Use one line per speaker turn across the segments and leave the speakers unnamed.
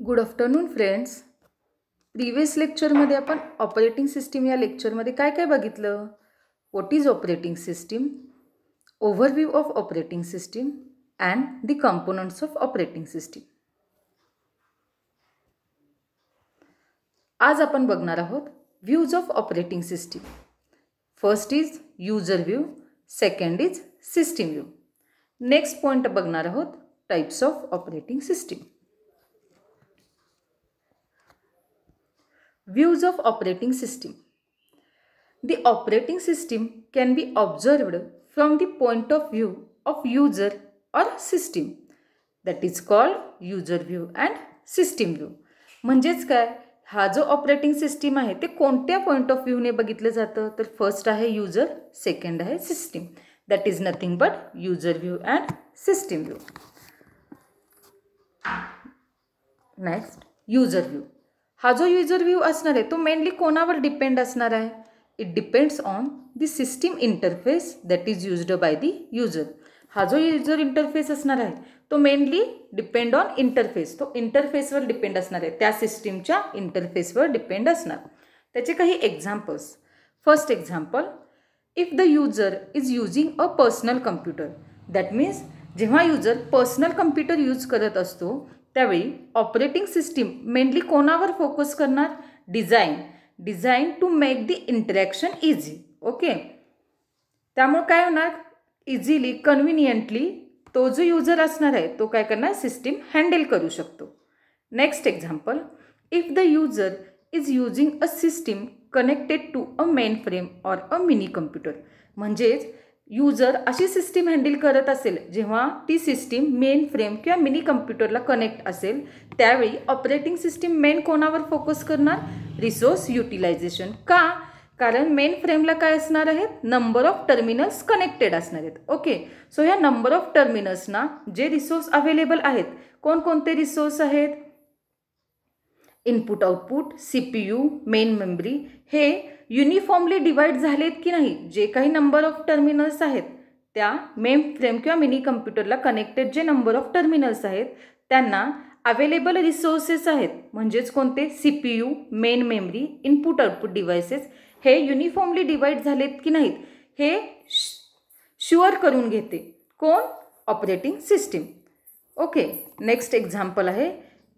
Good afternoon friends previous लेक्चरमध्ये आपण operating system या लेक्चरमध्ये काय काय बघितलं? What is operating system overview of operating system and the components of operating system आज आपण बघणार आहोत views of operating system first is user view second is system view next point बघणार आहोत types of operating system Views of operating system. The operating system can be observed from the point of view of user or system. That is called user view and system view. म्हणजेच काय हा जो operating system आहे ते कोणत्या point of व्ह्यूने बघितलं जातं तर फर्स्ट आहे युजर सेकंड आहे system that is nothing but user view and system view next user view हा जो युजर व्ह्यू असणार आहे तो मेनली कोणावर डिपेंड असणार आहे? It depends on the system interface that is used by the user हा जो युजर इंटरफेस असणार आहे तो मेनली डिपेंड ऑन इंटरफेस तो इंटरफेसवर डिपेंड असणार आहे त्या सिस्टीमच्या इंटरफेसवर डिपेंड असणार. त्याचे काही examples first example if the user is using a personal computer that means जेव्हा युजर पर्सनल कम्प्युटर यूज करत असतो त्यावेळी ऑपरेटिंग सिस्टीम मेनली कोणावर फोकस करणार? Design design to make the interaction easy okay त्यामुळे काय होणार? इझिली कन्व्हिनियंटली तो जो युजर असणार आहे तो काय करणार? सिस्टीम हँडल करू शकतो. Next example if the user is using a system connected to a main frame or a mini computer म्हणजेच यूजर अशी सिस्टीम हँडल करत असेल जेव्हा ती सिस्टीम मेन फ्रेम किंवा मिनी कम्प्युटरला कनेक्ट असेल त्यावेळी ऑपरेटिंग सिस्टीम मेन कोणावर फोकस करणार? रिसोर्स युटिलायझेशन का? कारण मेन फ्रेमला काय असणार आहेत? नंबर ऑफ टर्मिनल्स कनेक्टेड असणार आहेत. ओके सो ह्या नंबर ऑफ टर्मिनल्सना जे रिसोर्स अवेलेबल आहेत कोणकोणते रिसोर्स आहेत? Input output C P U main memory हे युनिफॉर्मली डिवाईड झालेत की नाही जे काही नंबर ऑफ टर्मिनल्स आहेत त्या मेन फ्रेम किंवा मिनी कम्प्युटरला कनेक्टेड जे नंबर ऑफ टर्मिनल्स आहेत त्यांना अवेलेबल रिसोर्सेस आहेत म्हणजेच कोणते? C P U main memory input output devices हे युनिफॉर्मली डिवाईड झालेत की नाहीत हे शुअर करून घेते. कोण? Operating system okay next example आहे.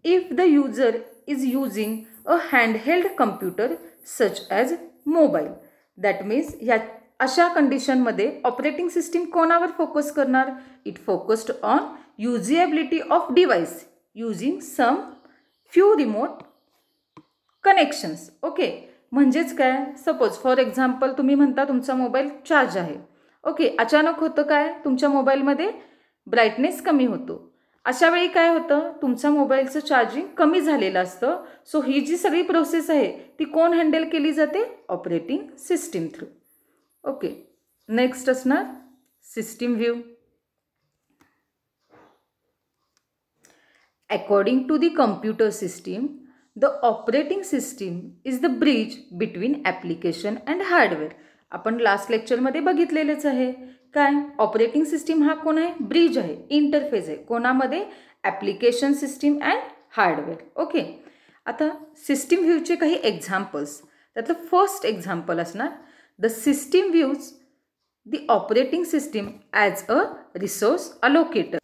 If the user is using a handheld computer such as mobile. That means ह्या अशा कंडिशनमध्ये ऑपरेटिंग सिस्टीम कोणावर फोकस करणार? It focused on usability of device using some few remote connections okay म्हणजेच काय? Suppose for example तुम्ही म्हणता तुमचा मोबाईल चार्ज आहे. ओके अचानक होतं काय? तुमच्या मोबाईलमध्ये ब्राईटनेस कमी होतो. अशा वेळी काय होतं? तुमच्या मोबाईलचं चार्जिंग कमी झालेलं असतं. सो ही जी सगळी प्रोसेस आहे ती कोण हँडल केली जाते? Operating system through okay next असणार system view according to the computer system the operating system is the bridge between application and hardware आपण लास्ट लेक्चरमध्ये बघितलेलेच आहे. काय? ऑपरेटिंग सिस्टीम हा कोण आहे? ब्रिज आहे. इंटरफेस आहे. कोणामध्ये? Application system and hardware okay आता सिस्टीम व्ह्यूचे काही एक्झाम्पल्स त्यातलं फर्स्ट एक्झाम्पल असणार. The system views the operating system as a resource allocator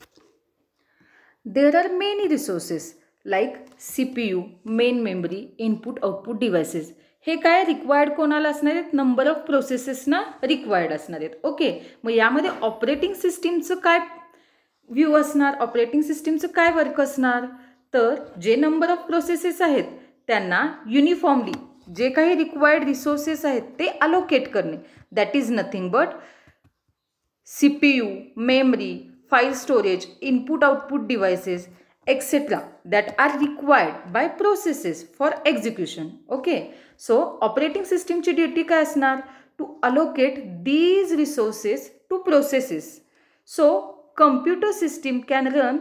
there are many resources like C P U main memory input output devices हे काय required कोणाला असणार आहेत? नंबर ऑफ प्रोसेसेसना रिक्वायर्ड असणार आहेत. ओके मग यामध्ये ऑपरेटिंग सिस्टीमचं काय व्ह्यू असणार? ऑपरेटिंग सिस्टीमचं काय वर्क असणार? तर जे नंबर ऑफ प्रोसेसेस आहेत त्यांना युनिफॉर्मली जे काही रिक्वायर्ड रिसोर्सेस आहेत ते अलोकेट करणे. That is nothing but C P U memory file storage input output devices etcetera that are by by processes for execution okay so operating सिस्टीमची duty काय असणार? To allocate these resources to processes so computer system can run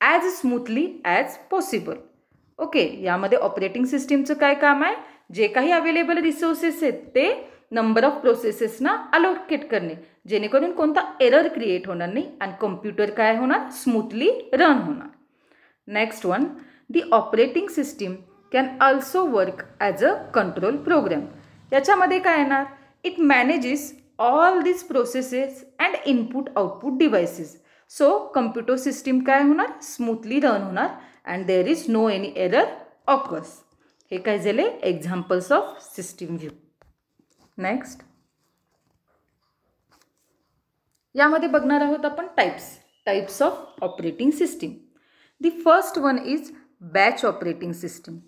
as smoothly as possible okay यामध्ये operating सिस्टीमचं काय काम आहे? जे काही अवेलेबल रिसोर्सेस आहेत ते नंबर ऑफ प्रोसेसेसना अलोकेट करणे. जेणेकरून कोणता एरर क्रिएट होणार नाही आणि कम्प्युटर काय होणार? स्मूथली रन होणार. Next one the operating system can also work as a control program. याच्यामध्ये काय येणार? It manages all this processes and input output devices so computer system काय होणार? स्मूथली रन होणार and there is no any error occurs हे काय झाले? Examples of system view next यामध्ये बघणार आहोत आपण types types of operating system The first one is batch operating system.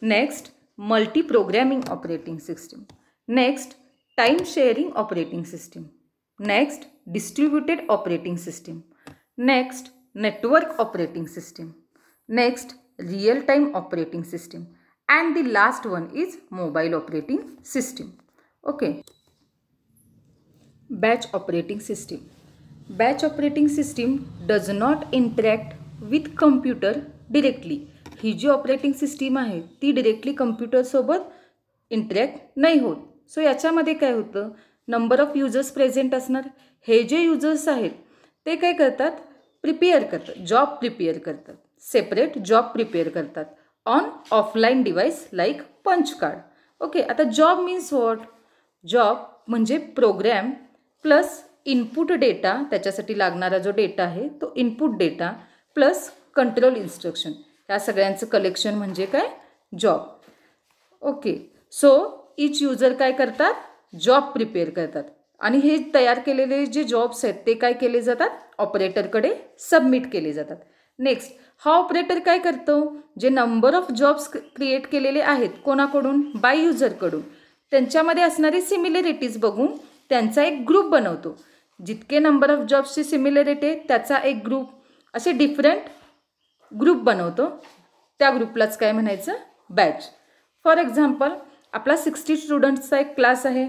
Next, multi-programming operating system. Next, time sharing operating system. Next, distributed operating system. Next, network operating system. Next, real-time operating system. And the last one is mobile operating system. Okay. Batch operating system. Batch operating system does not interact with computer directly ही जी operating system आहे ती directly कम्प्युटरसोबत interact नाही होत. So याच्यामध्ये काय होतं? Number of users present असणार. हे जे युजर्स आहेत ते काय करतात? प्रिपेअर करतात. जॉब प्रिपेअर करतात. सेपरेट जॉब प्रिपेअर करतात. On offline device like punch card okay आता जॉब मीन्स वॉट जॉब म्हणजे प्रोग्रॅम प्लस इनपुट डेटा त्याच्यासाठी लागणारा जो डेटा आहे तो input data plus control instruction. या सगळ्यांचं कलेक्शन म्हणजे काय? Job okay so each user काय करतात? जॉब प्रिपेअर करतात. आणि हे तयार केलेले जे जॉब्स आहेत ते काय केले जातात? ऑपरेटरकडे सबमिट केले जातात. नेक्स्ट हा ऑपरेटर काय करतो? जे नंबर ऑफ जॉब्स क्रिएट केलेले आहेत कोणाकडून? बाय युजरकडून त्यांच्यामध्ये असणारी सिमिलरिटीज बघून त्यांचा एक ग्रुप बनवतो. जितके नंबर ऑफ जॉब्सची सिमिलरिटी आहे त्याचा एक ग्रुप असे डिफरंट ग्रुप बनवतो. त्या ग्रुपलाच काय म्हणायचं? बॅच फॉर एक्झाम्पल आपला सिक्स्टी स्टुडंट्सचा एक क्लास आहे.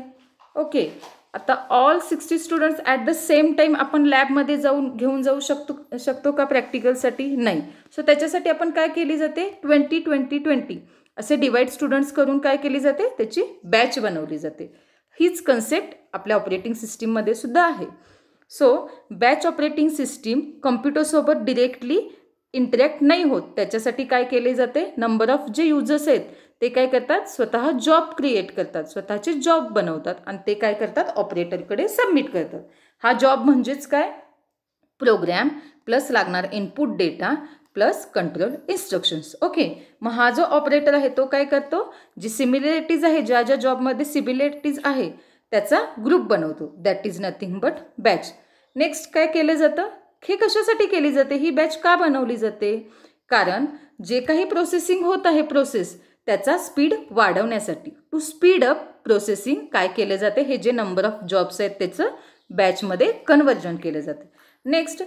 ओके आता all sixty students at the same time आपण लॅबमध्ये जाऊन घेऊन जाऊ शकतो शकतो का प्रॅक्टिकलसाठी नाही. सो त्याच्यासाठी आपण काय केली जाते? ट्वेंटी ट्वेंटी ट्वेंटी असे डिवाईड स्टुडंट्स करून काय केली जाते? त्याची बॅच बनवली जाते. हीच कन्सेप्ट आपल्या ऑपरेटिंग सिस्टीममध्ये सुद्धा आहे. सो बॅच ऑपरेटिंग सिस्टीम कम्प्युटरसोबत डिरेक्टली इंटरॅक्ट नाही होत. त्याच्यासाठी काय केले जाते? नंबर ऑफ जे युजर्स आहेत ते काय करतात? स्वतः जॉब क्रिएट करतात. स्वतःचे जॉब बनवतात आणि ते काय करतात? ऑपरेटरकडे सबमिट करतात. हा जॉब म्हणजेच काय? प्रोग्रॅम प्लस लागणार input data plus control instructions okay मग हा जो ऑपरेटर आहे तो काय करतो? जी सिमिलरिटीज आहे ज्या ज्या जॉबमध्ये सिमिलरिटीज आहे त्याचा ग्रुप बनवतो. That is nothing but batch next काय केलं जातं? हे कशासाठी केली जाते? ही बॅच का बनवली जाते? कारण जे काही प्रोसेसिंग होत आहे प्रोसेस त्याचा स्पीड वाढवण्यासाठी. टू स्पीड अप प्रोसेसिंग काय केले जाते? हे जे नंबर ऑफ जॉब्स आहेत त्याचं बॅचमध्ये कन्वर्जन केलं जाते. नेक्स्ट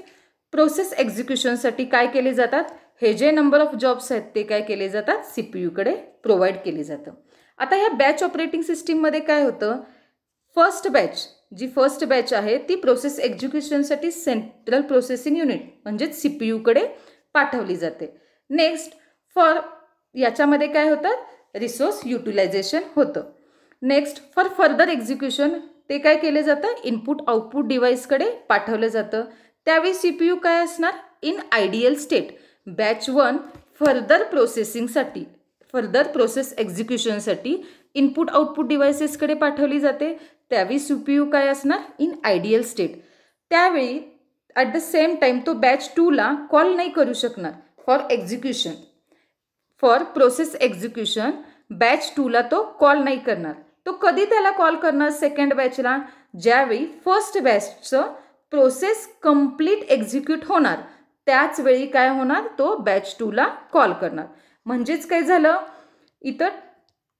प्रोसेस एक्झिक्युशनसाठी काय केले जातात? हे जे नंबर ऑफ जॉब्स आहेत ते काय केले जातात? सी पी यूकडे प्रोव्हाइड केले जातं. आता ह्या बॅच ऑपरेटिंग सिस्टीममध्ये काय होतं? फर्स्ट बॅच जी फर्स्ट बॅच आहे ती प्रोसेस एक्झिक्युशनसाठी सेंट्रल प्रोसेसिंग युनिट म्हणजेच सी पी यूकडे पाठवली जाते. नेक्स्ट फॉर याच्यामध्ये काय होतं? रिसोर्स युटिलायझेशन होतं. नेक्स्ट फॉर फर्दर एक्झिक्युशन ते काय केले जातं? इनपुट आउटपुट डिव्हाइसकडे पाठवलं जातं. त्यावेळी सी पी यू काय असणार? In ideal state. Batch one further प्रोसेसिंगसाठी further process एक्झिक्युशनसाठी इनपुट आउटपुट डिव्हायसेसकडे पाठवली जाते. त्यावेळी सी पी यू काय असणार? इन आयडियल स्टेट त्यावेळी ॲट द सेम टाईम तो बॅच टूला कॉल नाही करू शकणार for execution for process execution batch टूला तो कॉल नाही करणार. तो कधी त्याला कॉल करणार सेकंड बॅचला ज्यावेळी फर्स्ट बॅचचं प्रोसेस कंप्लीट एक्झिक्यूट होणार त्याच वेळी काय होणार? तो बॅच टूला कॉल करणार. म्हणजेच काय झालं? इथं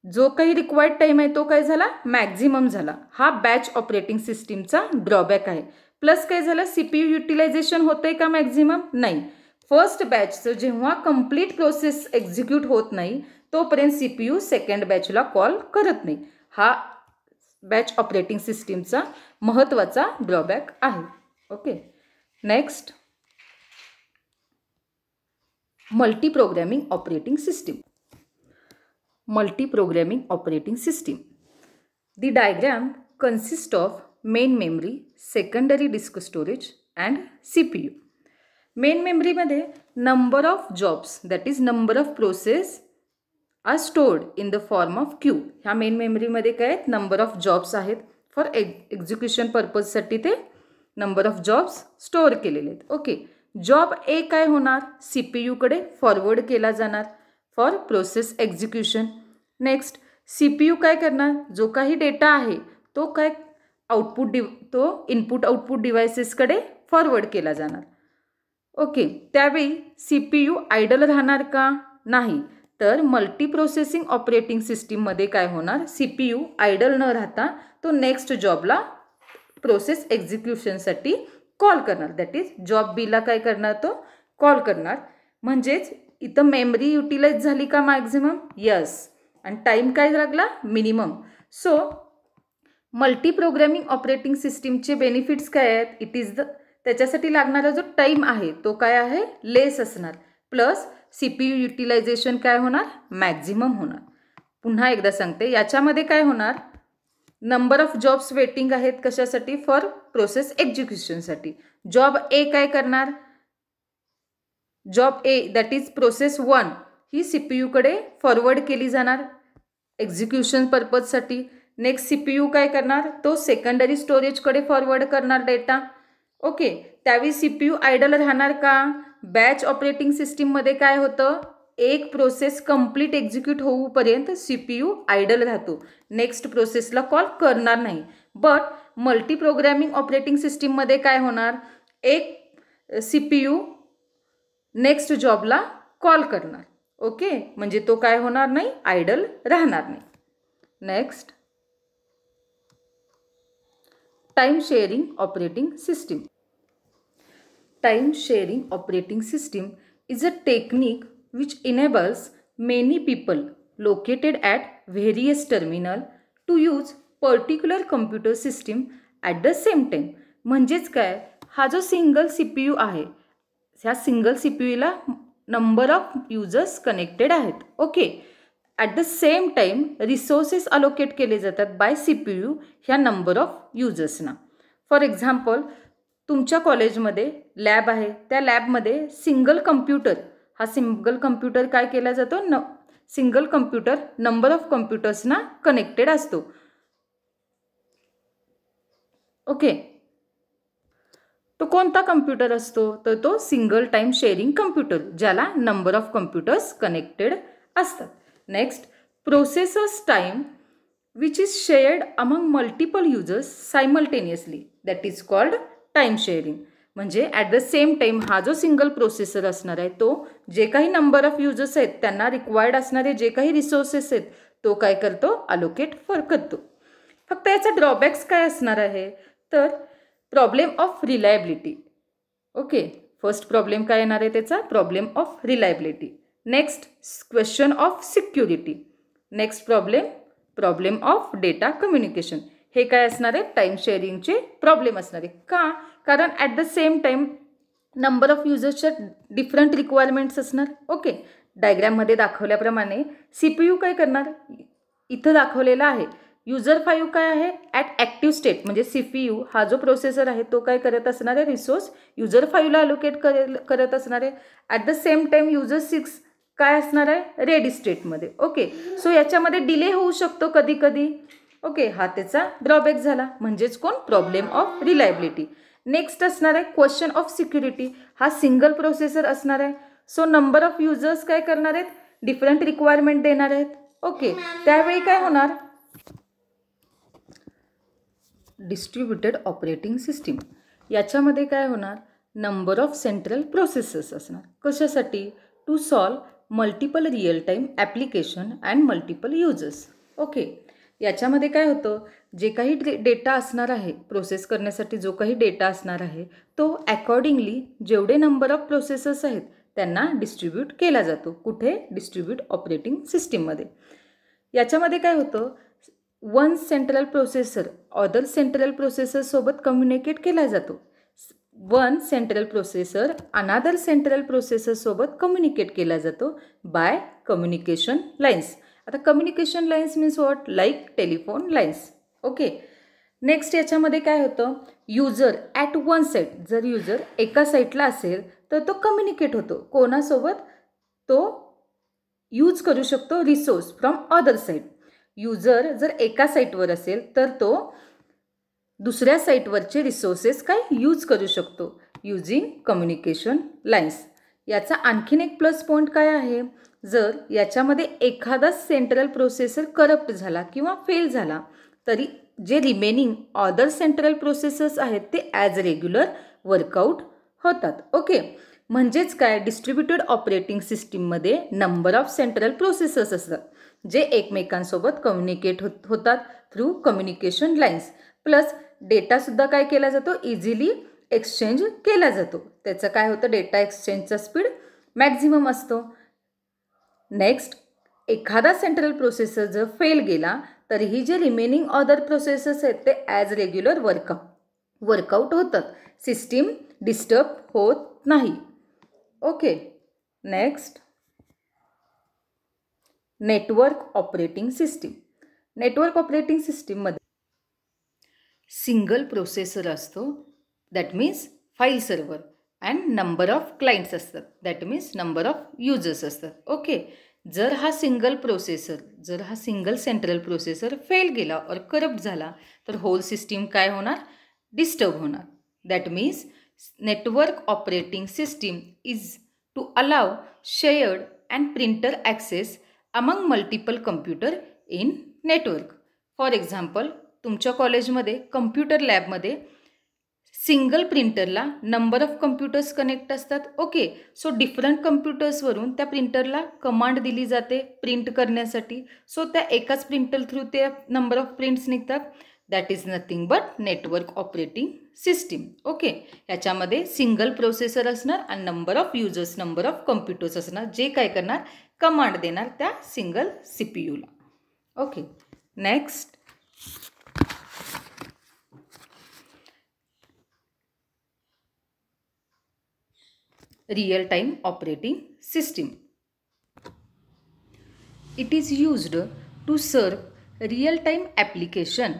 जो काही रिक्वायर्ड टाईम आहे तो काय झाला? मॅक्झिमम झाला. हा बॅच ऑपरेटिंग सिस्टीमचा ड्रॉबॅक आहे. प्लस काय झालं? सी पी यू युटिलायझेशन होतं आहे का मॅक्झिमम नाही. फर्स्ट बॅचचं जेव्हा कंप्लीट प्रोसेस एक्झिक्यूट होत नाही तोपर्यंत सी पी यू सेकंड बॅचला कॉल करत नाही. हा बॅच ऑपरेटिंग सिस्टीमचा महत्त्वाचा ड्रॉबॅक आहे. Okay next multi programming operating system multi programming operating system the diagram consist of main memory secondary disk storage and C P U main मेमरीमध्ये number of jobs that is number of process are stored in the form of queue ह्या main मेमरीमध्ये काय आहेत? Number of jobs आहेत. For एक् execution पर्पजसाठी ते number of jobs store केलेले आहेत. ओके जॉब ए काय होणार? सी पी यूकडे फॉरवर्ड केला जाणार. For process execution. Next C P U काय करणार? जो काही डेटा आहे तो काय आउटपुट डिव तो इनपुट आउटपुट डिव्हायसेसकडे फॉरवर्ड केला जाणार. ओके त्यावेळी सी पी यू आयडल राहणार का? नाही. तर मल्टी प्रोसेसिंग ऑपरेटिंग सिस्टीममध्ये काय होणार? सी पी यू आयडल न राहता तो नेक्स्ट जॉबला प्रोसेस एक्झिक्युशनसाठी कॉल करणार. दॅट इज जॉब बीला काय करणार तो? कॉल करणार. म्हणजेच इथं मेमरी युटिलाइज झाली का मॅक्झिमम? यस आणि टाईम काय लागला? Minimum. So multi programming operating सिस्टीमचे बेनिफिट्स काय आहेत? इट इज द त्याच्यासाठी लागणारा जो टाईम आहे तो काय आहे? लेस असणार. Plus C P U utilisation काय होणार? मॅक्झिमम होणार. पुन्हा एकदा सांगते याच्यामध्ये काय होणार? नंबर ऑफ जॉब्स वेटिंग आहेत कशासाठी? फॉर प्रोसेस एक्झिक्युशनसाठी जॉब ए काय करणार? Job A that is process one he C P यूकडे फॉरवर्ड केली जाणार. एक्झिक्युशन पर्पजसाठी नेक्स्ट सी पी यू काय करणार? तो सेकंडरी स्टोरेजकडे फॉरवर्ड करणार डेटा ओके त्यावेळी सी पी यू आयडल राहणार का? बॅच ऑपरेटिंग सिस्टीममध्ये काय होतं? एक प्रोसेस कंप्लीट एक्झिक्यूट होऊपर्यंत सी पी यू आयडल राहतो. नेक्स्ट प्रोसेसला कॉल करणार नाही. बट मल्टी प्रोग्रॅमिंग ऑपरेटिंग सिस्टीममध्ये काय होणार? एक सी पी यू नेक्स्ट जॉबला कॉल करणार. ओके? म्हणजे तो काय होणार नाही? आयडल राहणार नाही. Next. Time sharing operating system. Time sharing operating system is a technique which enables many people located at various terminal to use particular computer system at the same time म्हणजेच काय? हा जो सिंगल सी पी यू आहे ह्या single C P यूला number of users connected आहेत. Okay at the same time resources allocate केले जातात बाय सी पी यू ह्या नंबर ऑफ युजर्सना फॉर एक्झाम्पल तुमच्या कॉलेजमध्ये लॅब आहे. त्या लॅबमध्ये सिंगल कम्प्युटर हा सिंगल कम्प्युटर काय केला जातो? न सिंगल कम्प्युटर नंबर ऑफ कम्प्युटर्सना कनेक्टेड असतो. ओके तो कोणता कम्प्युटर असतो? तर तो सिंगल टाईम शेअरिंग कम्प्युटर ज्याला नंबर ऑफ कम्प्युटर्स कनेक्टेड असतात. Next processors time which is shared among multiple users simultaneously that is called time sharing म्हणजे ॲट द सेम टाईम हा जो सिंगल प्रोसेसर असणार आहे तो जे काही नंबर ऑफ युजर्स आहेत त्यांना रिक्वायर्ड असणारे जे काही रिसोर्सेस आहेत तो काय करतो? अलोकेट फर करतो. फक्त याचा ड्रॉबॅक्स काय असणार आहे? तर problem of reliability. Okay first problem काय येणार आहे त्याचा? Problem of reliability. Next question of security. Next problem problem of data communication. हे काय असणार आहे? टाईम शेअरिंगचे प्रॉब्लेम असणार आहे. का? कारण at the same time number of युजर्सच्या different requirements असणार. ओके डायग्रॅममध्ये दाखवल्याप्रमाणे सी पी यू काय करणार? इथं दाखवलेलं आहे. युजर फाईव्ह काय आहे? ॲट ॲक्टिव्ह स्टेट म्हणजे सी पी यू हा जो प्रोसेसर आहे तो काय करत असणार आहे? रिसोर्स युजर फाईव्हला अलोकेट करेल करत असणार आहे. At the same time user six काय असणार आहे? रेडी स्टेटमध्ये ओके सो याच्यामध्ये डिले होऊ शकतो कधी कधी ओके हा त्याचा ड्रॉबॅक झाला. म्हणजेच कोण? प्रॉब्लेम ऑफ रिलायबिलिटी नेक्स्ट असणार आहे क्वेश्चन ऑफ सिक्युरिटी हा सिंगल प्रोसेसर असणार आहे. सो नंबर ऑफ युजर्स काय करणार आहेत? डिफरंट रिक्वायरमेंट देणार आहेत. ओके त्यावेळी काय होणार? डिस्ट्रीब्युटेड ऑपरेटिंग सिस्टीम याच्यामध्ये काय होणार? नंबर ऑफ सेंट्रल प्रोसेसेस असणार. कशासाठी? To solve multiple real time application and multiple users okay याच्यामध्ये काय होतं? जे काही डेटा असणार आहे प्रोसेस करण्यासाठी जो काही डेटा असणार आहे तो अकॉर्डिंगली जेवढे नंबर ऑफ प्रोसेसर्स आहेत त्यांना डिस्ट्रीब्यूट केला जातो. कुठे? डिस्ट्रीब्यूट ऑपरेटिंग सिस्टीममध्ये याच्यामध्ये काय होतं? One central processor other central प्रोसेसरसोबत communicate केला जातो. One central processor another central प्रोसेसरसोबत communicate केला जातो बाय कम्युनिकेशन लाईन्स आता communication lines means what like telephone lines okay next याच्यामध्ये काय होतं? युजर ॲट वन साईट जर युजर एका साईटला असेल तर तो कम्युनिकेट होतो. कोणासोबत? तो यूज करू शकतो resource from other site user जर एका साईटवर असेल तर तो दुसऱ्या साईटवरचे रिसोर्सेस काय यूज करू शकतो? Using communication lines. याचा आणखीन एक प्लस पॉईंट काय आहे? जर याच्यामध्ये एखादा सेंट्रल प्रोसेसर करप्ट झाला किंवा फेल झाला तरी जे रिमेनिंग ऑदर सेंट्रल प्रोसेसर्स आहेत ते ॲज रेग्युलर वर्कआउट होतात. ओके? म्हणजेच काय? डिस्ट्रीब्युटेड ऑपरेटिंग सिस्टीममध्ये नंबर ऑफ सेंट्रल प्रोसेसर्स असतात जे एकमेकांसोबत कम्युनिकेट होत होतात थ्रू कम्युनिकेशन लाईन्स प्लस डेटासुद्धा काय केला जातो? इझिली एक्सचेंज केला जातो. त्याचं काय होतं? डेटा एक्सचेंजचा स्पीड मॅक्झिमम असतो. नेक्स्ट एखादा सेंट्रल प्रोसेसर जर फेल गेला तरीही जे रिमेनिंग अदर प्रोसेसर्स आहेत ते ॲज रेग्युलर वर्कआउट वर्कआउट होतात. सिस्टीम डिस्टर्ब होत नाही. Okay next network operating system network operating सिस्टीममध्ये सिंगल प्रोसेसर असतो. That means file server and number of clients असतात. That means number of users असतात. Okay जर हा सिंगल प्रोसेसर जर हा सिंगल सेंट्रल प्रोसेसर फेल गेला और करप्ट झाला तर होल सिस्टीम काय होणार? डिस्टर्ब होणार. That means network operating system is to allow shared and printer access among multiple computer in network for example तुमच्या कॉलेजमध्ये कम्प्युटर लॅबमध्ये सिंगल प्रिंटरला नंबर ऑफ कम्प्युटर्स कनेक्ट असतात. ओके सो डिफरंट कम्प्युटर्सवरून त्या प्रिंटरला कमांड दिली जाते प्रिंट करण्यासाठी. सो त्या एकाच प्रिंटर थ्रू ते नंबर ऑफ प्रिंट्स निघतात. That is nothing but network operating system okay? याच्यामध्ये सिंगल प्रोसेसर असणार आणि number of users number of computers असणार. जे काय करणार कमांड देणार त्या single C P Yula okay? Next. Real time operating system. It is used to serve real time application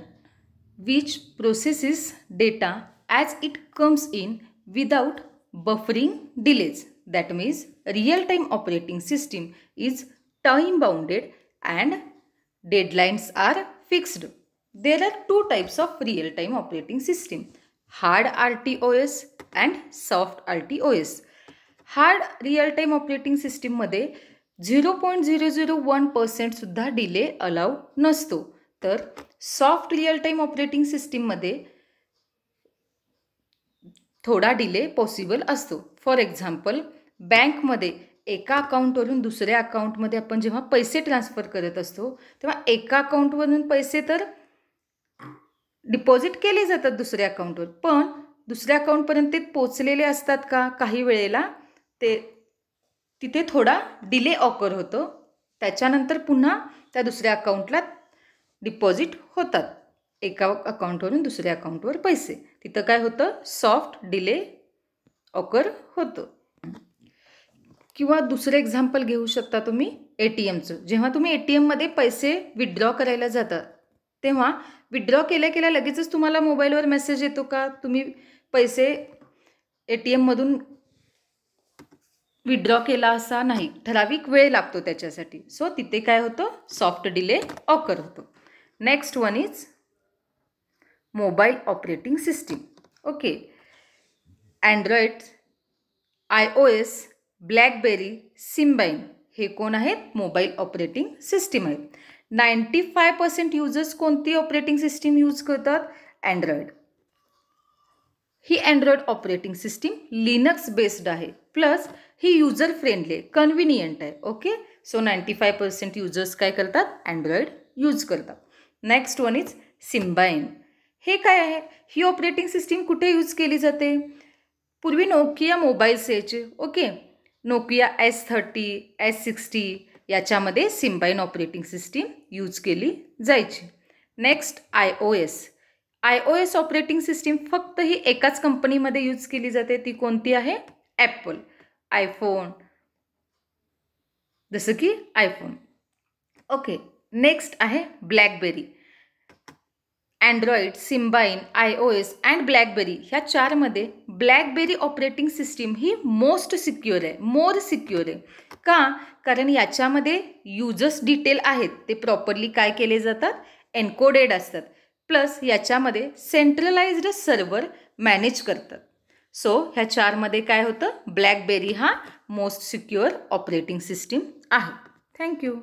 which processes data as it comes in without buffering delays. That means real-time operating system is time bounded and deadlines are fixed. There are two types of real-time operating system hard RTOS and soft RTOS. Hard real time operating सिस्टीममध्ये zero point zero zero one पर्सेंटसुद्धा delay allow नसतो तर soft real time operating सिस्टीममध्ये थोडा delay possible असतो. For example बँकमध्ये एका अकाउंटवरून दुसऱ्या अकाउंटमध्ये आपण जेव्हा पैसे ट्रान्सफर करत असतो तेव्हा एका अकाउंटवरून पैसे तर डिपॉझिट केले जातात दुसऱ्या अकाउंटवर पण दुसऱ्या अकाउंटपर्यंत ते पोचलेले असतात का? काही वेळेला ते तिथे थोडा डिले ऑकर होतो. त्याच्यानंतर पुन्हा त्या दुसऱ्या अकाउंटला डिपॉझिट होतात. एका अकाउंटवरून दुसऱ्या अकाउंटवर पैसे. तिथं काय होतं? सॉफ्ट डिले ऑकर होतं. किंवा दुसरं एक्झाम्पल घेऊ शकता तुम्ही ए टी एमचं. जेव्हा तुम्ही ए टी एममध्ये पैसे विड्रॉ करायला जाता तेव्हा विड्रॉ केल्या केल्या लगेचच तुम्हाला मोबाईलवर मेसेज येतो का? तुम्ही पैसे ए टी एममधून विड्रॉ केला असा नाही. ठराविक वेळ लागतो त्याच्यासाठी. सो तिथे काय होतं? सॉफ्ट डिले ऑकर होतो. Next one is mobile operating system. Okay. Android I O S BlackBerry Symbian हे कोण आहेत? मोबाईल ऑपरेटिंग सिस्टीम आहेत. नाईंटी फाय पर्सेंट युजर्स कोणती ऑपरेटिंग सिस्टीम यूज करतात? अँड्रॉइड. ही Android operating system Linux based आहे. Plus ही user friendly convenient आहे. Okay. So ninety five percent users काय करतात? अँड्रॉइड यूज करतात. नेक्स्ट वन इज सिम्बाईन हे काय आहे? ही ऑपरेटिंग सिस्टीम कुठे यूज केली जाते? पूर्वी नोकिया मोबाईल्स यायचे okay Nokia S thirty S sixty याच्यामध्ये सिम्बाईन ऑपरेटिंग सिस्टीम यूज केली जायची. Next I O S I O S operating system फक्त ही एकाच कंपनीमध्ये यूज केली जाते. ती कोणती आहे? ॲपल आयफोन जसं की आयफोन ओके नेक्स्ट आहे BlackBerry Android Symbian I O S and BlackBerry ह्या चारमध्ये ब्लॅकबेरी ऑपरेटिंग सिस्टीम ही मोस्ट सिक्युअर आहे मोर सिक्युअर आहे. का? कारण याच्यामध्ये युजर्स डिटेल आहेत. ते प्रॉपरली काय केले जातात? एन्कोडेड असतात. प्लस याच्यामध्ये सेंट्रलाइज्ड सर्व्हर मॅनेज करतात. सो ह्या चारमध्ये काय होतं? ब्लॅकबेरी हा मोस्ट सिक्युअर ऑपरेटिंग सिस्टीम आहे. Thank you